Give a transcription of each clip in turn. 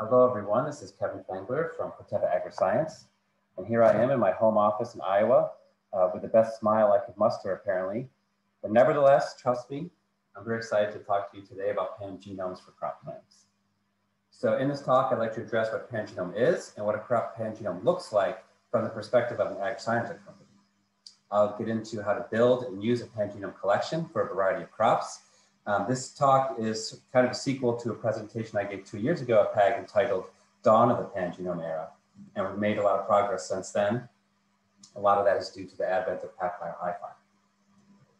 Hello, everyone. This is Kevin Fengler from Corteva AgriScience. And here I am in my home office in Iowa uh, with the best smile I could muster, apparently. But nevertheless, trust me, I'm very excited to talk to you today about pangenomes for crop plants. So in this talk, I'd like to address what a pangenome is and what a crop pangenome looks like from the perspective of an ag science company. I'll get into how to build and use a pangenome collection for a variety of crops. Um, this talk is kind of a sequel to a presentation I gave two years ago at PAG entitled Dawn of the Pangenome Era. And we've made a lot of progress since then. A lot of that is due to the advent of PacBio HiFi.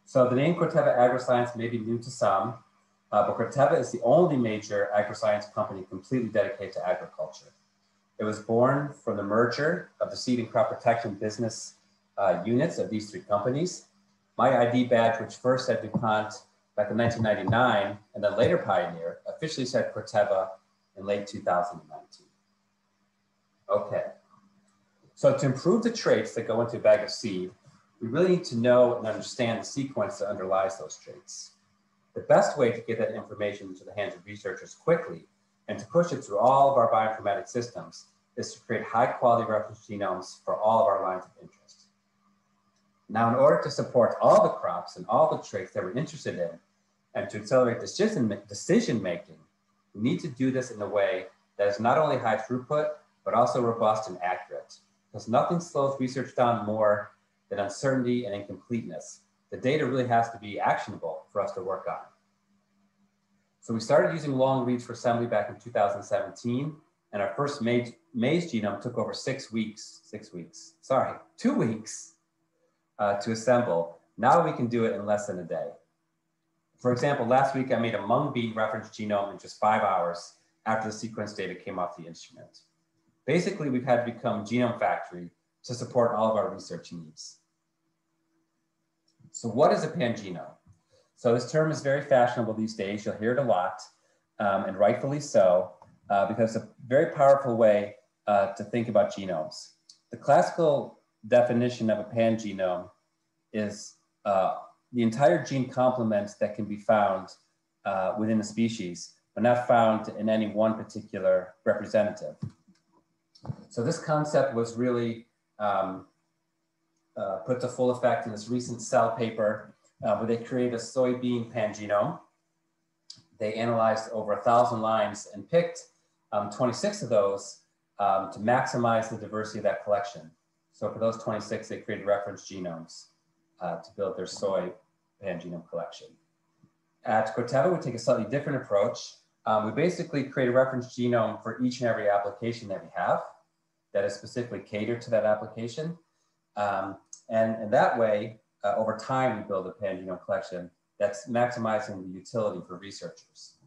So the name Corteva AgriScience may be new to some, uh, but Corteva is the only major agri-science company completely dedicated to agriculture. It was born from the merger of the seed and crop protection business uh, units of these three companies. My ID badge, which first said DuPont back in 1999 and then later Pioneer, officially said Corteva in late 2019. Okay, so to improve the traits that go into a bag of seed, we really need to know and understand the sequence that underlies those traits. The best way to get that information into the hands of researchers quickly and to push it through all of our bioinformatics systems is to create high quality reference genomes for all of our lines of interest. Now, in order to support all the crops and all the traits that we're interested in, and to accelerate decision, decision making, we need to do this in a way that is not only high throughput, but also robust and accurate. Because nothing slows research down more than uncertainty and incompleteness the data really has to be actionable for us to work on. So we started using long reads for assembly back in 2017, and our first maize, maize genome took over six weeks, six weeks, sorry, two weeks uh, to assemble. Now we can do it in less than a day. For example, last week I made a mung bean reference genome in just five hours after the sequence data came off the instrument. Basically, we've had to become Genome Factory to support all of our research needs. So what is a pangenome? So this term is very fashionable these days. You'll hear it a lot, um, and rightfully so, uh, because it's a very powerful way uh, to think about genomes. The classical definition of a pangenome is uh, the entire gene complement that can be found uh, within a species, but not found in any one particular representative. So this concept was really um, uh, put to full effect in this recent Cell paper uh, where they created a soybean pangenome. They analyzed over a thousand lines and picked um, 26 of those um, to maximize the diversity of that collection. So for those 26, they created reference genomes uh, to build their soy pangenome collection. At Corteva, we take a slightly different approach. Um, we basically create a reference genome for each and every application that we have that is specifically catered to that application. Um, and, and that way, uh, over time, we build a pangenome collection that's maximizing the utility for researchers.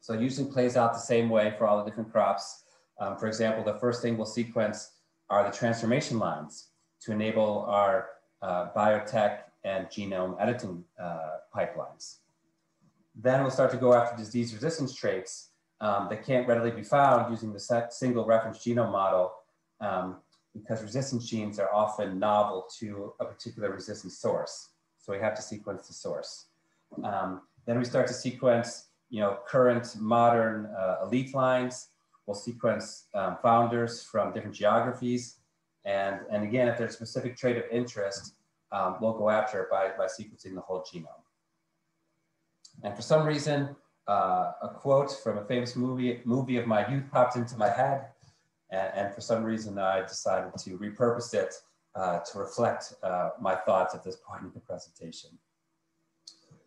So it usually plays out the same way for all the different crops. Um, for example, the first thing we'll sequence are the transformation lines to enable our uh, biotech and genome editing uh, pipelines. Then we'll start to go after disease resistance traits um, that can't readily be found using the single reference genome model um, because resistance genes are often novel to a particular resistance source. So we have to sequence the source. Um, then we start to sequence, you know, current modern uh, elite lines. We'll sequence um, founders from different geographies. And, and again, if there's a specific trait of interest, um, after it by, by sequencing the whole genome. And for some reason, uh, a quote from a famous movie, movie of my youth popped into my head. And, and for some reason, I decided to repurpose it uh, to reflect uh, my thoughts at this point in the presentation.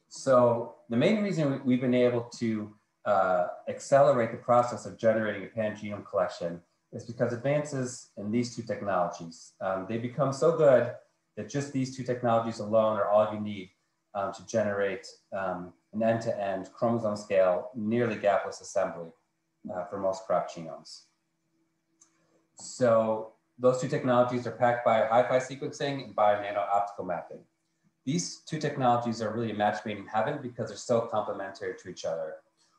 So the main reason we've been able to uh, accelerate the process of generating a pangenome collection is because advances in these two technologies, um, they become so good that just these two technologies alone are all you need um, to generate um, an end-to-end -end chromosome scale, nearly gapless assembly uh, for most crop genomes. So those two technologies are PacBio HiFi sequencing and Bionano optical mapping. These two technologies are really a match made in heaven because they're so complementary to each other.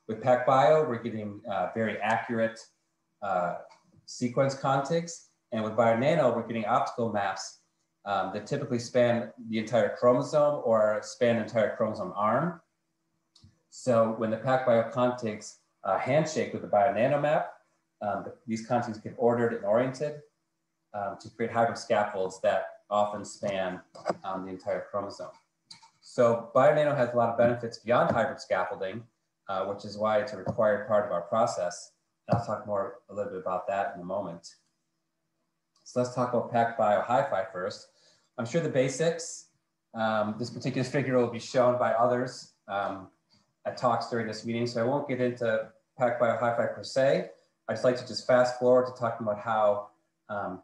With PacBio, we're getting uh, very accurate uh, sequence contigs. And with Bionano, we're getting optical maps um, that typically span the entire chromosome or span entire chromosome arm. So when the PacBio contigs uh, handshake with the Bionano map, um, these contigs get ordered and oriented um, to create hybrid scaffolds that often span um, the entire chromosome. So BioNano has a lot of benefits beyond hybrid scaffolding, uh, which is why it's a required part of our process. And I'll talk more a little bit about that in a moment. So let's talk about PacBio HiFi first. I'm sure the basics, um, this particular figure will be shown by others um, at talks during this meeting, so I won't get into PacBio HiFi per se. I'd just like to just fast forward to talking about how um,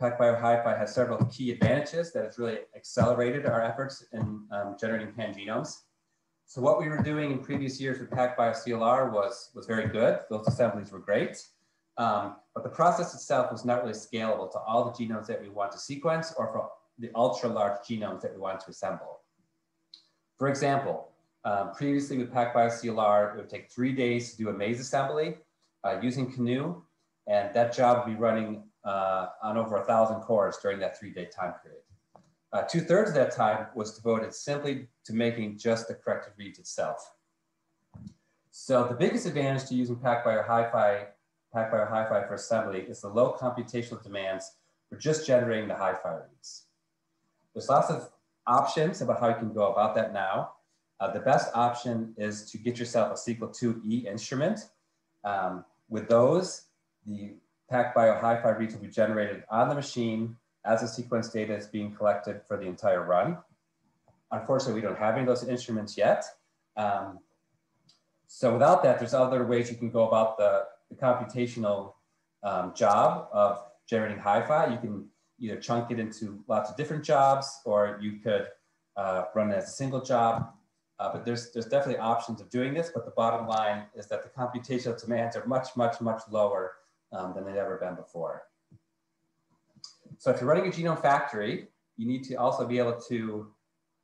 PacBio HiFi has several key advantages that has really accelerated our efforts in um, generating pangenomes. So what we were doing in previous years with PacBio CLR was, was very good. Those assemblies were great. Um, but the process itself was not really scalable to all the genomes that we want to sequence or for the ultra large genomes that we want to assemble. For example, um, previously with PacBio CLR, it would take three days to do a maize assembly uh, using Canu, and that job would be running uh, on over a thousand cores during that three day time period. Uh, two thirds of that time was devoted simply to making just the corrected reads itself. So the biggest advantage to using PacBio HiFi, PacBio HiFi for assembly is the low computational demands for just generating the HiFi reads. There's lots of options about how you can go about that now. Uh, the best option is to get yourself a Sequel IIe instrument. Um, with those, the PacBio HiFi reads will be generated on the machine as the sequence data is being collected for the entire run. Unfortunately, we don't have any of those instruments yet. Um, so without that, there's other ways you can go about the, the computational um, job of generating HiFi. You can either chunk it into lots of different jobs, or you could uh, run it as a single job. Uh, but there's, there's definitely options of doing this, but the bottom line is that the computational demands are much, much, much lower um, than they've ever been before. So if you're running a genome factory, you need to also be able to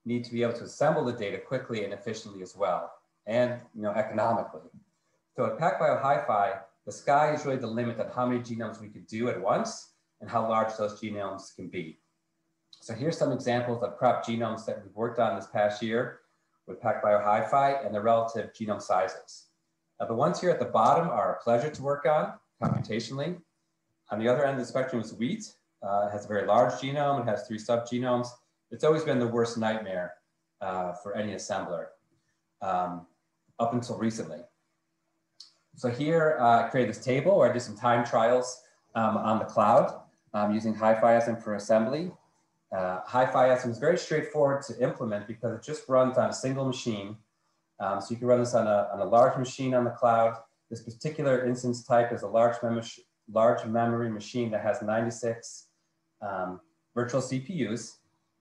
need to be able to assemble the data quickly and efficiently as well, and you know economically. So at PacBio HiFi, the sky is really the limit on how many genomes we could do at once and how large those genomes can be. So here's some examples of crop genomes that we've worked on this past year with PacBio HiFi and the relative genome sizes. Now the ones here at the bottom are a pleasure to work on computationally. On the other end of the spectrum is wheat. Uh, it has a very large genome. It has three subgenomes. It's always been the worst nightmare uh, for any assembler um, up until recently. So here uh, I created this table where I did some time trials um, on the cloud um, using HiFiasm for assembly. Uh, HiFiasm is very straightforward to implement because it just runs on a single machine. Um, so you can run this on a, on a large machine on the cloud. This particular instance type is a large, mem large memory machine that has 96 um, virtual CPUs.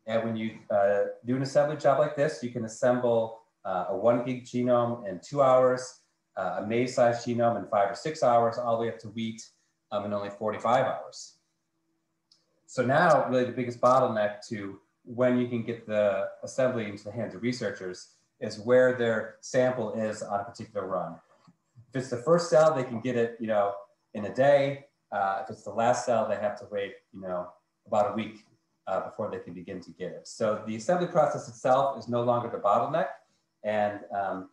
And when you uh, do an assembly job like this, you can assemble uh, a one gig genome in two hours, uh, a maize sized genome in five or six hours, all the way up to wheat um, in only 45 hours. So now really the biggest bottleneck to when you can get the assembly into the hands of researchers is where their sample is on a particular run. If it's the first cell, they can get it, you know, in a day. Uh, if it's the last cell, they have to wait, you know, about a week uh, before they can begin to get it. So the assembly process itself is no longer the bottleneck, and um,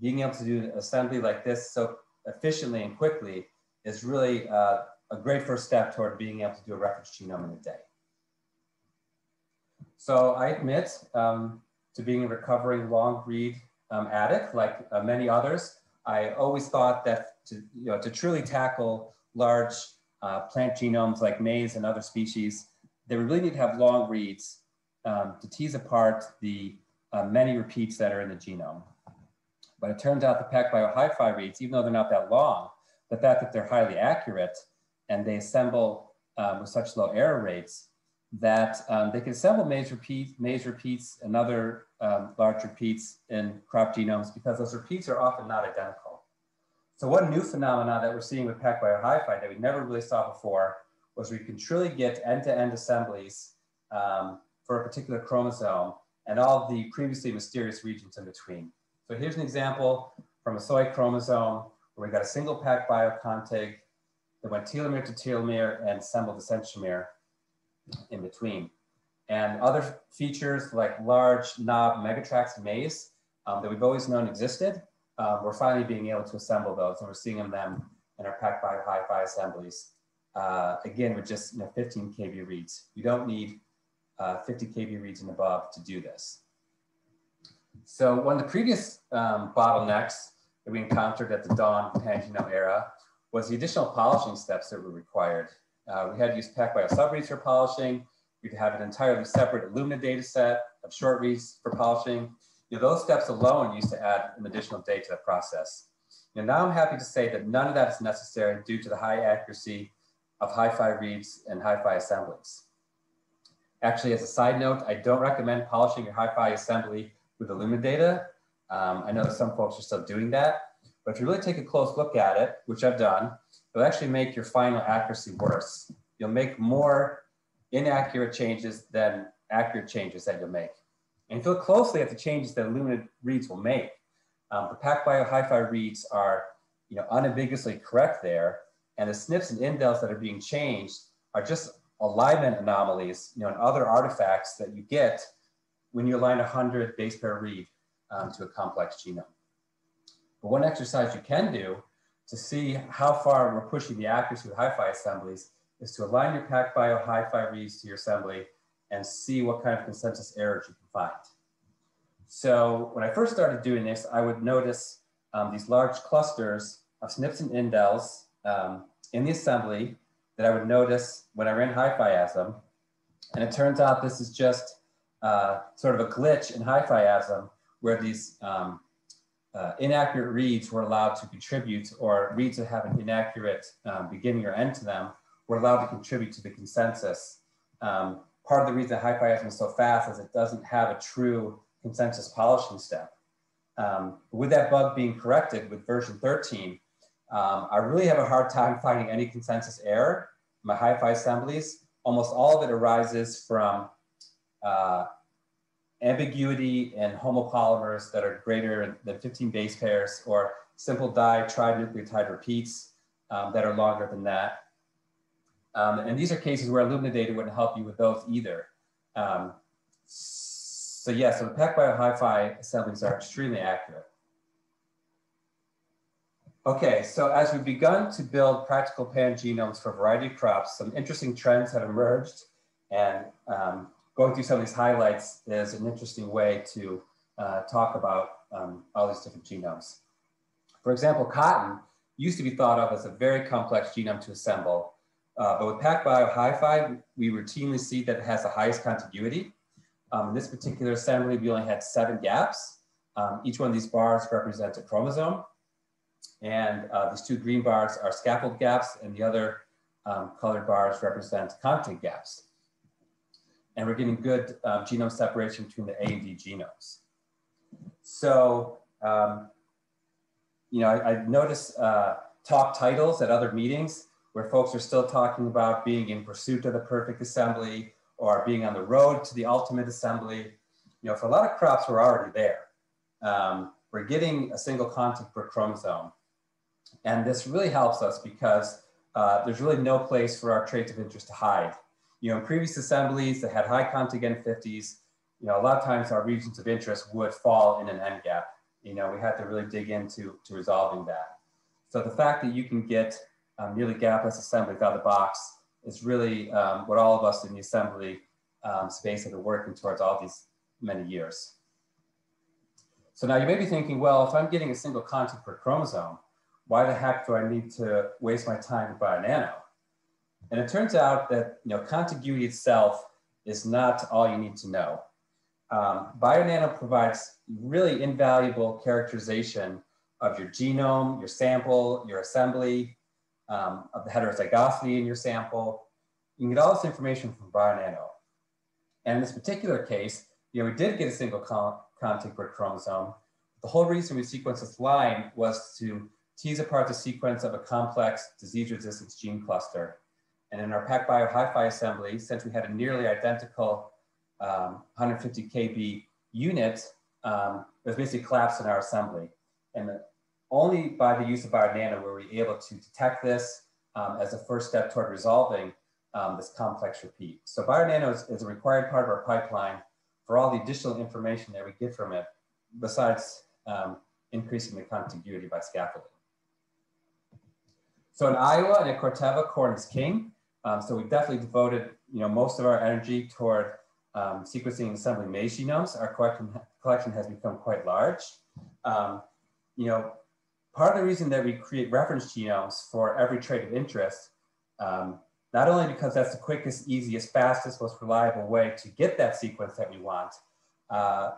being able to do an assembly like this so efficiently and quickly is really uh, a great first step toward being able to do a reference genome in a day. So I admit um, to being a recovering long read um, addict, like uh, many others. I always thought that to, you know, to truly tackle large uh, plant genomes like maize and other species, they really need to have long reads um, to tease apart the uh, many repeats that are in the genome. But it turns out the PacBio HiFi reads, even though they're not that long, the fact that they're highly accurate and they assemble um, with such low error rates that um, they can assemble maize, repeat, maize repeats and other um, large repeats in crop genomes because those repeats are often not identical. So one new phenomenon that we're seeing with PacBio HiFi that we never really saw before was we can truly get end-to-end -end assemblies um, for a particular chromosome and all the previously mysterious regions in between. So here's an example from a soy chromosome where we got a single PacBio contig that went telomere to telomere and assembled the centromere in between. And other features like large knob megatrax maize um, that we've always known existed, uh, we're finally being able to assemble those and we're seeing them in our PacBio HiFi assemblies, uh, again, with just you know, 15 kb reads. You don't need uh, 50 kb reads and above to do this. So one of the previous um, bottlenecks that we encountered at the dawn pan-genome era was the additional polishing steps that were required. Uh, we had to use PacBio subreads for polishing. We'd have an entirely separate Illumina data set of short reads for polishing. You know, those steps alone used to add an additional day to the process. And now I'm happy to say that none of that is necessary due to the high accuracy of HiFi reads and HiFi assemblies. Actually, as a side note, I don't recommend polishing your HiFi assembly with Illumina data. Um, I know some folks are still doing that, but if you really take a close look at it, which I've done, it'll actually make your final accuracy worse. You'll make more inaccurate changes than accurate changes that you'll make. And if you look closely at the changes that Illumina reads will make, um, the PacBio HiFi reads are you know, unambiguously correct there, and the SNPs and indels that are being changed are just alignment anomalies, you know, and other artifacts that you get when you align a 100 base pair read um, to a complex genome. But one exercise you can do to see how far we're pushing the accuracy with HiFi assemblies is to align your PacBio HiFi reads to your assembly and see what kind of consensus errors you can find. So when I first started doing this, I would notice um, these large clusters of SNPs and indels um, in the assembly that I would notice when I ran HiFiasm. And it turns out this is just uh, sort of a glitch in HiFiasm where these um, uh, inaccurate reads were allowed to contribute or reads that have an inaccurate um, beginning or end to them were allowed to contribute to the consensus. Um, part of the reason that HiFiasm is so fast is it doesn't have a true consensus polishing step. Um, with that bug being corrected with version 13, um, I really have a hard time finding any consensus error in my HiFi assemblies. Almost all of it arises from uh, ambiguity in homopolymers that are greater than 15 base pairs or simple di trinucleotide repeats um, that are longer than that. Um, and these are cases where Illumina data wouldn't help you with those either. Um, so yeah, so the PacBio HiFi assemblies are extremely accurate. Okay, so as we've begun to build practical pan-genomes for a variety of crops, some interesting trends have emerged and um, going through some of these highlights is an interesting way to uh, talk about um, all these different genomes. For example, cotton used to be thought of as a very complex genome to assemble, uh, but with PacBio HiFi, we routinely see that it has the highest contiguity. Um, in this particular assembly, we only had seven gaps. Um, each one of these bars represents a chromosome. And uh, these two green bars are scaffold gaps and the other um, colored bars represent contig gaps. And we're getting good um, genome separation between the A and D genomes. So, um, you know, I, I noticed uh, talk titles at other meetings where folks are still talking about being in pursuit of the perfect assembly or being on the road to the ultimate assembly. You know, for a lot of crops, we're already there. Um, we're getting a single contig per chromosome. And this really helps us because uh, there's really no place for our traits of interest to hide. You know, in previous assemblies that had high contig N50s, you know, a lot of times our regions of interest would fall in an end gap. You know, we had to really dig into to resolving that. So the fact that you can get um, nearly gapless assemblies out of the box is really um, what all of us in the assembly um, space have been working towards all these many years. So now you may be thinking, well, if I'm getting a single contig per chromosome, why the heck do I need to waste my time with Bionano? And it turns out that you know, contiguity itself is not all you need to know. Um, Bionano provides really invaluable characterization of your genome, your sample, your assembly, um, of the heterozygosity in your sample. You can get all this information from Bionano. And in this particular case, you know, we did get a single con contig per chromosome. The whole reason we sequenced this line was to tease apart the sequence of a complex disease resistance gene cluster. And in our PacBio HiFi assembly, since we had a nearly identical um, 150 kb unit, um, it was basically collapsed in our assembly. And only by the use of our Bionano were we able to detect this um, as a first step toward resolving um, this complex repeat. So Bionano is, is a required part of our pipeline for all the additional information that we get from it, besides um, increasing the contiguity by scaffolding. So in Iowa and at Corteva, corn is king. Um, so we've definitely devoted you know, most of our energy toward um, sequencing and assembling maize genomes. Our collection, collection has become quite large. Um, you know, part of the reason that we create reference genomes for every trait of interest, um, not only because that's the quickest, easiest, fastest, most reliable way to get that sequence that we want, uh,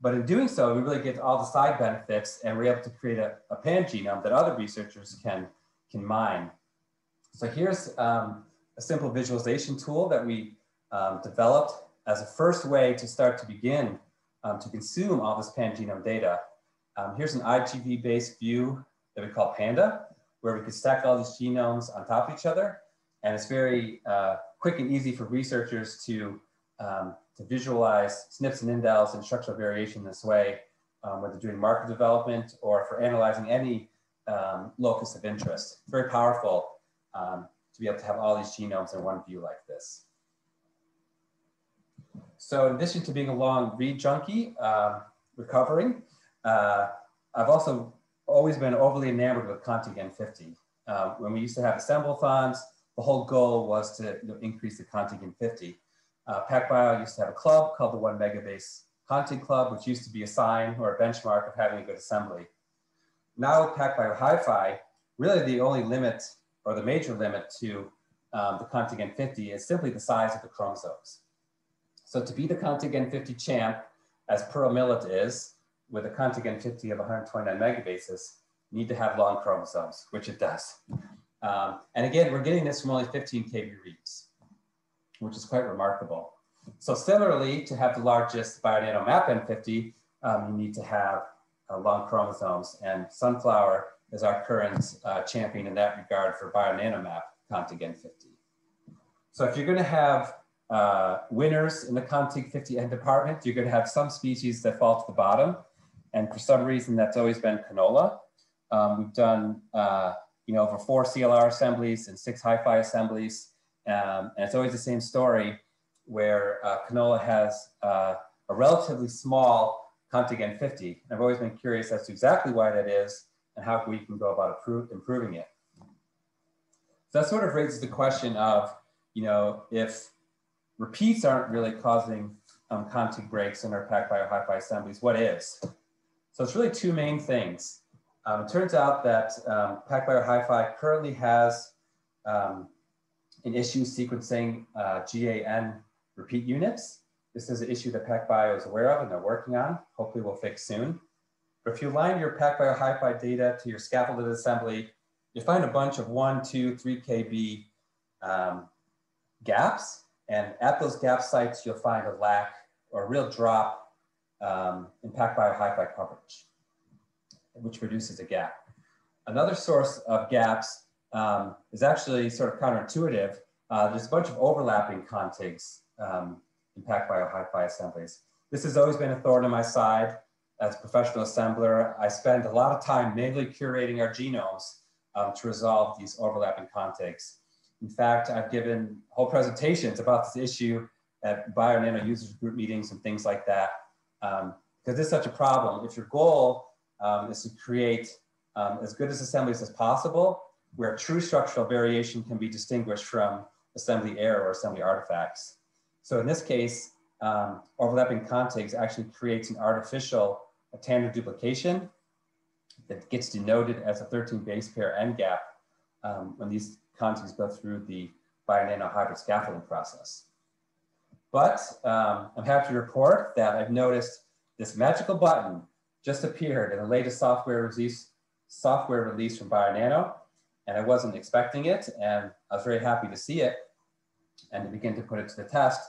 but in doing so, we really get all the side benefits and we're able to create a, a pan genome that other researchers can, can mine. So here's um, a simple visualization tool that we um, developed as a first way to start to begin um, to consume all this pan genome data. Um, here's an IGV-based view that we call Panda, where we can stack all these genomes on top of each other. And it's very uh, quick and easy for researchers to, um, to visualize SNPs and indels and structural variation this way, um, whether doing marker development or for analyzing any locus of interest. Very powerful um, to be able to have all these genomes in one view like this. So in addition to being a long read junkie, uh, recovering, uh, I've also always been overly enamored with Contig N50. Uh, when we used to have assemble-thons, the whole goal was to you know, increase the Contig N50. Uh, PacBio used to have a club called the One Megabase Contig Club, which used to be a sign or a benchmark of having a good assembly. Now PacBio HiFi, really the only limit or the major limit to um, the Contig N50 is simply the size of the chromosomes. So to be the Contig N50 champ, as Pearl Millet is, with a Contig N50 of 129 megabases, need to have long chromosomes, which it does. Um, and again, we're getting this from only 15 kb reads, which is quite remarkable. So similarly, to have the largest Bionano map N50, um, you need to have uh, long chromosomes. And Sunflower is our current uh, champion in that regard for Bionano map Contig N50. So if you're going to have uh, winners in the Contig 50N department, you're going to have some species that fall to the bottom. And for some reason, that's always been canola. Um, we've done, uh, you know, over four CLR assemblies and six HiFi assemblies. Um, and it's always the same story where uh, canola has uh, a relatively small Contig N50. I've always been curious as to exactly why that is and how we can go about improving it. So that sort of raises the question of, you know, if repeats aren't really causing um, Contig breaks in our PacBio HiFi assemblies, what is? So it's really two main things. Um, it turns out that um, PacBio HiFi currently has um, an issue sequencing uh, GAN repeat units. This is an issue that PacBio is aware of and they're working on. Hopefully we'll fix soon. But if you line your PacBio HiFi data to your scaffolded assembly, you find a bunch of one, two, three KB um, gaps. And at those gap sites, you'll find a lack or a real drop um, in PacBio HiFi coverage, which produces a gap. Another source of gaps um, is actually sort of counterintuitive. Uh, there's a bunch of overlapping contigs um, in PacBio HiFi assemblies. This has always been a thorn in my side as a professional assembler. I spend a lot of time manually curating our genomes um, to resolve these overlapping contigs. In fact, I've given whole presentations about this issue at BioNano users group meetings and things like that, because um, it's such a problem. If your goal um, is to create um, as good as assemblies as possible, where true structural variation can be distinguished from assembly error or assembly artifacts. So in this case, um, overlapping contigs actually creates an artificial tandem duplication that gets denoted as a 13 base pair end gap um, when these contigs go through the BioNano hybrid scaffolding process. But um, I'm happy to report that I've noticed this magical button just appeared in the latest software release, software release from BioNano, and I wasn't expecting it, and I was very happy to see it and to begin to put it to the test.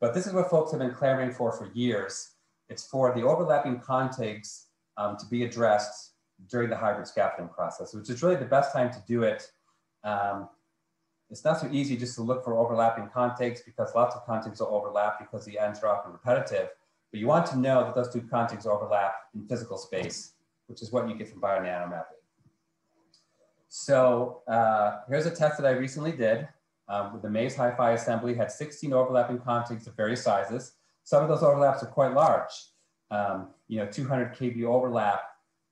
But this is what folks have been clamoring for for years. It's for the overlapping contigs um, to be addressed during the hybrid scaffolding process, which is really the best time to do it um, it's not so easy just to look for overlapping contigs because lots of contigs will overlap because the ends are often repetitive. But you want to know that those two contigs overlap in physical space, which is what you get from BioNano mapping. So uh, here's a test that I recently did um, with the Maize HiFi assembly, had 16 overlapping contigs of various sizes. Some of those overlaps are quite large, um, you know, 200 kb overlap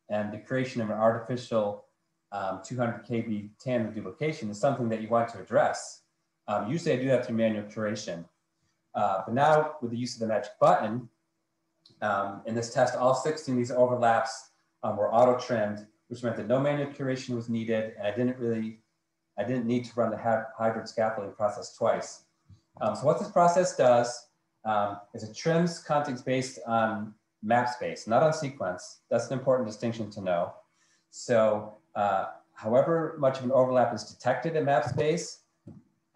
and the creation of an artificial um, 200 kb tandem duplication is something that you want to address. Um, usually I do that through manual curation. Uh, but now with the use of the magic button, um, in this test, all 16 of these overlaps um, were auto trimmed, which meant that no manual curation was needed. And I didn't really, I didn't need to run the hybrid scaffolding process twice. Um, so what this process does um, is it trims contigs based on map space, not on sequence. That's an important distinction to know. So uh, however much of an overlap is detected in map space,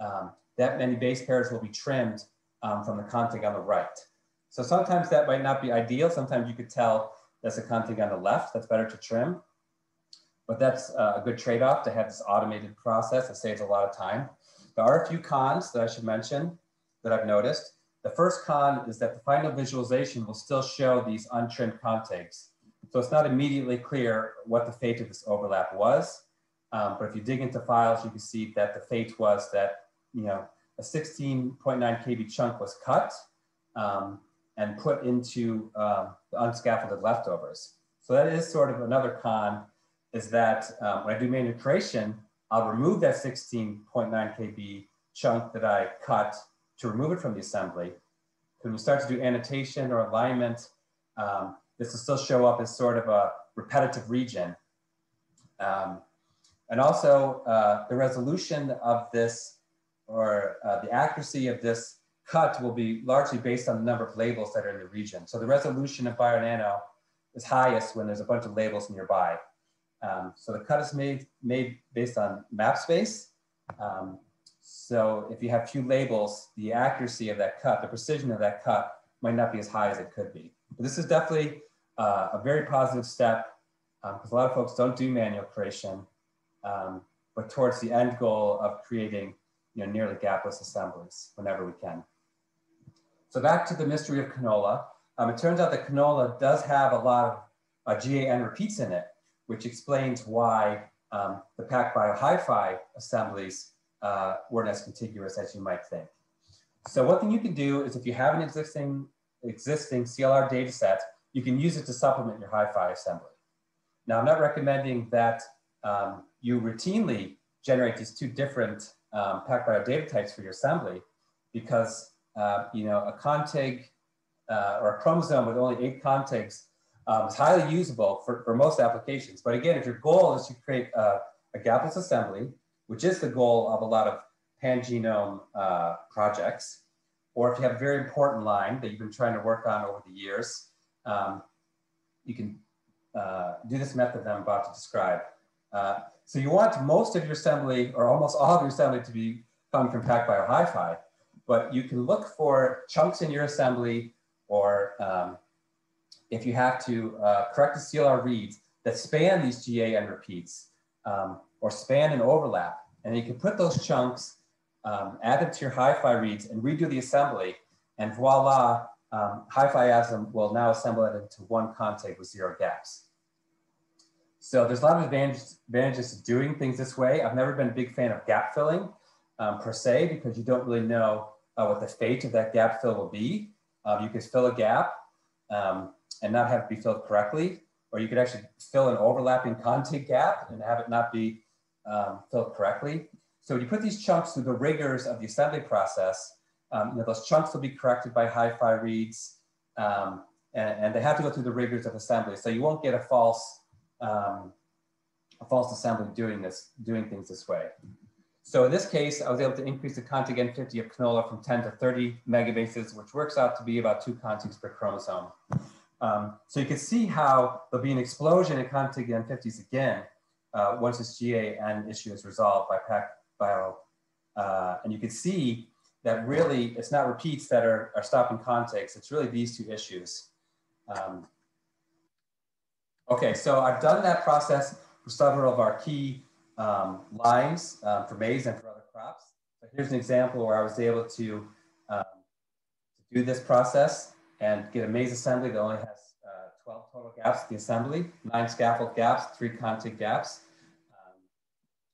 um, that many base pairs will be trimmed um, from the contig on the right. So sometimes that might not be ideal. Sometimes you could tell that's a contig on the left that's better to trim. But that's uh, a good trade-off to have this automated process. It saves a lot of time. There are a few cons that I should mention that I've noticed. The first con is that the final visualization will still show these untrimmed contigs. So it's not immediately clear what the fate of this overlap was. Um, but if you dig into files, you can see that the fate was that, you know, a 16.9 kb chunk was cut um, and put into um, the unscaffolded leftovers. So that is sort of another con is that um, when I do manual curation, I'll remove that 16.9 kb chunk that I cut to remove it from the assembly. When you start to do annotation or alignment, um, this will still show up as sort of a repetitive region. Um, and also uh, the resolution of this or uh, the accuracy of this cut will be largely based on the number of labels that are in the region. So the resolution of BioNano is highest when there's a bunch of labels nearby. Um, so the cut is made, made based on map space. Um, so if you have few labels, the accuracy of that cut, the precision of that cut might not be as high as it could be. But this is definitely uh, a very positive step because um, a lot of folks don't do manual creation, um, but towards the end goal of creating you know, nearly gapless assemblies whenever we can. So back to the mystery of canola. Um, it turns out that canola does have a lot of uh, GAN repeats in it, which explains why um, the PacBio HiFi assemblies uh, weren't as contiguous as you might think. So one thing you can do is if you have an existing, existing CLR data set, you can use it to supplement your HiFi assembly. Now, I'm not recommending that um, you routinely generate these two different um, PacBio data types for your assembly because, uh, you know, a contig uh, or a chromosome with only eight contigs um, is highly usable for, for most applications. But again, if your goal is to create a, a gapless assembly, which is the goal of a lot of pangenome uh, projects, or if you have a very important line that you've been trying to work on over the years, um, you can uh, do this method that I'm about to describe. Uh, so you want most of your assembly or almost all of your assembly to be coming from PacBio HiFi, but you can look for chunks in your assembly or um, if you have to uh, correct the CLR reads that span these GA GAN repeats um, or span and overlap. And you can put those chunks, um, add them to your HiFi reads and redo the assembly and voila, um, HiFiasm will now assemble it into one contig with zero gaps. So there's a lot of advantages, advantages to doing things this way. I've never been a big fan of gap filling um, per se, because you don't really know uh, what the fate of that gap fill will be. Um, you could fill a gap um, and not have it be filled correctly, or you could actually fill an overlapping contig gap and have it not be um, filled correctly. So when you put these chunks through the rigors of the assembly process, um, you know, those chunks will be corrected by HiFi reads, um, and, and, they have to go through the rigors of assembly. So you won't get a false, um, a false assembly doing this, doing things this way. So in this case, I was able to increase the contig N50 of canola from 10 to 30 megabases, which works out to be about two contigs per chromosome. Um, so you can see how there'll be an explosion in contig N50s again uh, once this GAN issue is resolved by PacBio. Uh, and you can see that really it's not repeats that are, are stopping contigs. It's really these two issues. Um, okay, so I've done that process for several of our key um, lines um, for maize and for other crops. So here's an example where I was able to, um, do this process and get a maize assembly that only has uh, 12 total gaps the assembly, nine scaffold gaps, three contig gaps. Um,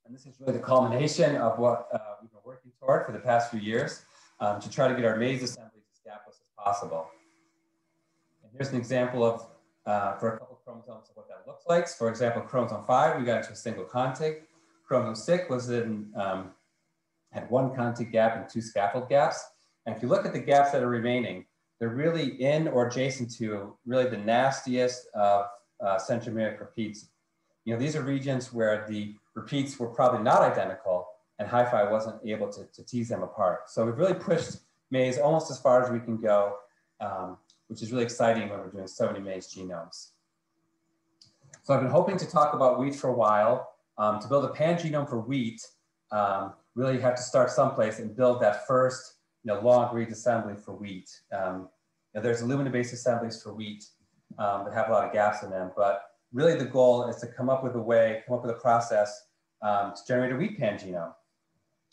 and this is really the culmination of what uh, we've been working toward for the past few years um, to try to get our maize assemblies as gapless as possible. And here's an example of, uh, for a couple chromosomes of what that looks like. For example, chromosome five, we got into a single contig. Chromosome six was in, um, had one contig gap and two scaffold gaps. And if you look at the gaps that are remaining, they're really in or adjacent to really the nastiest of uh, centromeric repeats. You know, these are regions where the repeats were probably not identical and HiFi wasn't able to, to tease them apart. So we've really pushed maize almost as far as we can go, um, which is really exciting when we're doing so many maize genomes. So I've been hoping to talk about wheat for a while. Um, to build a pan genome for wheat, um, really you have to start someplace and build that first you know, long read assembly for wheat. Um, you know, there's Illumina-based assemblies for wheat um, that have a lot of gaps in them, but really the goal is to come up with a way, come up with a process um, to generate a wheat pan genome.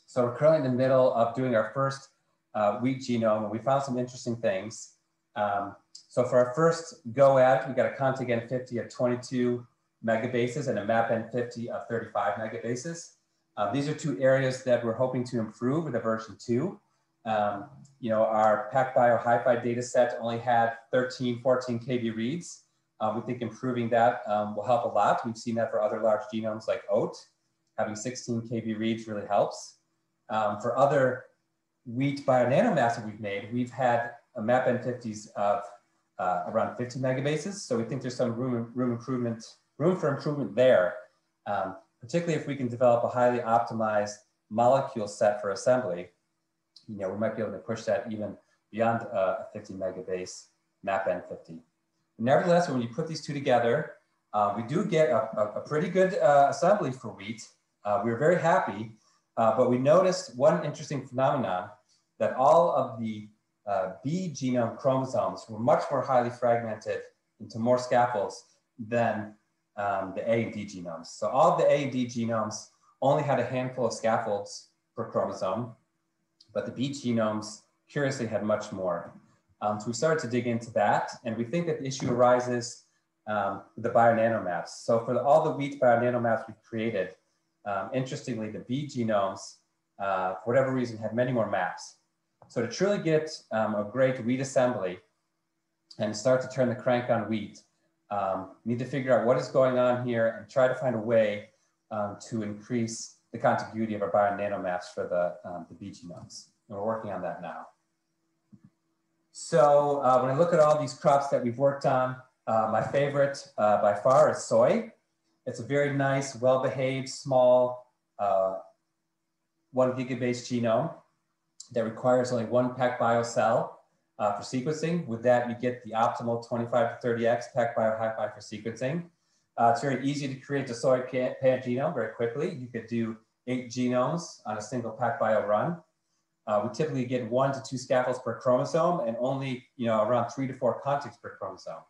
So we're currently in the middle of doing our first uh, wheat genome, and we found some interesting things. Um, so for our first go at it, we got a contig N50 of 22 megabases and a map N50 of 35 megabases. Uh, these are two areas that we're hoping to improve with a version two. Um, you know, our PacBio HiFi data set only had 13, 14 KB reads. Um, we think improving that um, will help a lot. We've seen that for other large genomes like oat. Having 16 KB reads really helps. Um, for other wheat bionanomaps that we've made, we've had a map N50s of uh, around 50 megabases. So we think there's some room, room improvement, room for improvement there, um, particularly if we can develop a highly optimized molecule set for assembly. You know, we might be able to push that even beyond uh, a 50 megabase map N50. Nevertheless, when you put these two together, uh, we do get a, a, a pretty good uh, assembly for wheat. Uh, we were very happy, uh, but we noticed one interesting phenomenon that all of the uh, B genome chromosomes were much more highly fragmented into more scaffolds than um, the A and D genomes. So all the A and D genomes only had a handful of scaffolds per chromosome, but the B genomes curiously had much more. Um, so we started to dig into that, and we think that the issue arises um, with the bionanomaps. So for the, all the wheat bionanomaps we've created, um, interestingly, the B genomes, uh, for whatever reason, had many more maps. So to truly get um, a great wheat assembly and start to turn the crank on wheat, um, need to figure out what is going on here and try to find a way um, to increase the contiguity of our bionanomaps for the, um, the B genomes. And we're working on that now. So uh, when I look at all these crops that we've worked on, uh, my favorite uh, by far is soy. It's a very nice, well-behaved, small, uh, one gigabase genome that requires only one PacBio cell uh, for sequencing. With that, you get the optimal 25 to 30x PacBio HiFi for sequencing. Uh, it's very easy to create the soy pan, genome very quickly. You could do eight genomes on a single PacBio run. Uh, we typically get one to two scaffolds per chromosome and only you know, around three to four contigs per chromosome.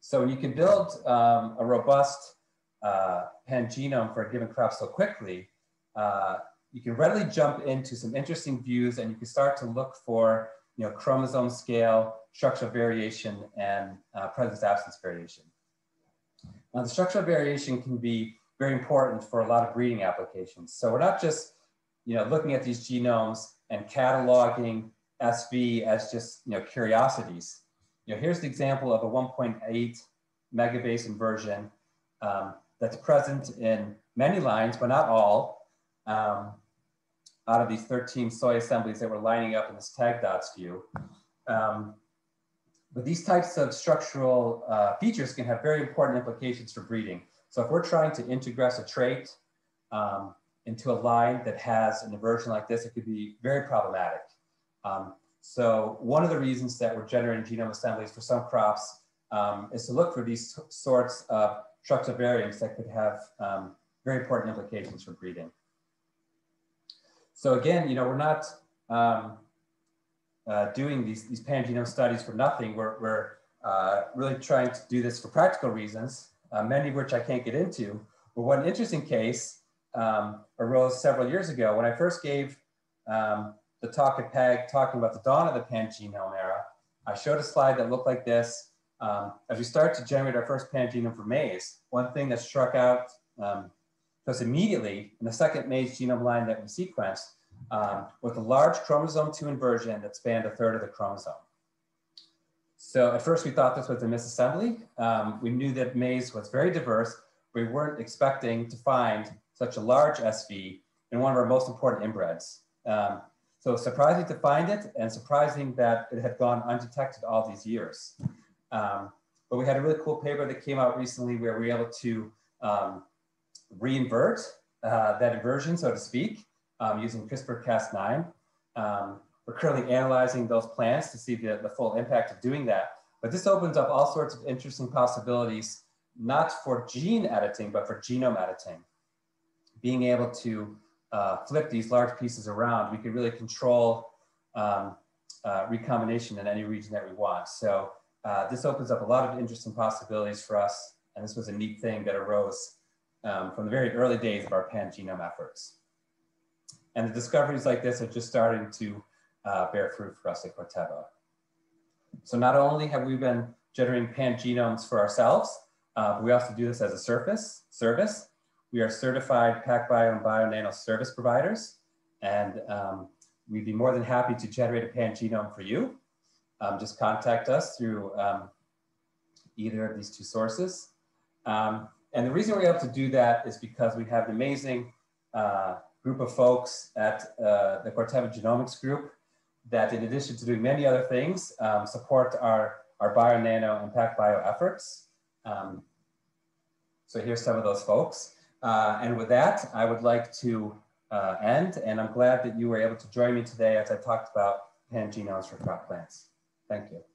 So you can build um, a robust uh, pan genome for a given crop so quickly, uh, you can readily jump into some interesting views and you can start to look for you know, chromosome scale, structural variation, and uh, presence absence variation. Now the structural variation can be very important for a lot of breeding applications. So we're not just you know, looking at these genomes and cataloging SV as just you know, curiosities. You know, here's the example of a 1.8 megabase inversion um, that's present in many lines, but not all. Um, out of these 13 soy assemblies that were lining up in this tag dots view. Um, but these types of structural uh, features can have very important implications for breeding. So if we're trying to integrate a trait um, into a line that has an inversion like this, it could be very problematic. Um, so one of the reasons that we're generating genome assemblies for some crops um, is to look for these sorts of structural variants that could have um, very important implications for breeding. So again, you know, we're not um, uh, doing these, these pan-genome studies for nothing. We're, we're uh, really trying to do this for practical reasons, uh, many of which I can't get into. But one interesting case um, arose several years ago when I first gave um, the talk at PAG talking about the dawn of the pan-genome era. I showed a slide that looked like this. Um, as we start to generate our first pan-genome for maize, one thing that struck out um, because immediately in the second maize genome line that we sequenced um, with a large chromosome 2 inversion that spanned a third of the chromosome. So at first we thought this was a misassembly. Um, we knew that maize was very diverse. We weren't expecting to find such a large SV in one of our most important inbreds. Um, so surprising to find it and surprising that it had gone undetected all these years. Um, but we had a really cool paper that came out recently where we were able to um, reinvert uh, that inversion, so to speak, um, using CRISPR-Cas9. Um, we're currently analyzing those plants to see the, the full impact of doing that. But this opens up all sorts of interesting possibilities, not for gene editing, but for genome editing. Being able to uh, flip these large pieces around, we can really control um, uh, recombination in any region that we want. So uh, this opens up a lot of interesting possibilities for us. And this was a neat thing that arose um, from the very early days of our pan-genome efforts. And the discoveries like this are just starting to uh, bear fruit for us at Corteva. So not only have we been generating pan-genomes for ourselves, uh, we also do this as a surface service. We are certified PacBio and BioNano service providers, and um, we'd be more than happy to generate a pan-genome for you. Um, just contact us through um, either of these two sources. Um, and the reason we're able to do that is because we have an amazing uh, group of folks at uh, the Corteva Genomics Group that in addition to doing many other things, um, support our, our BioNano and PacBio efforts. Um, so here's some of those folks. Uh, and with that, I would like to uh, end, and I'm glad that you were able to join me today as I talked about pan genomes for crop plants. Thank you.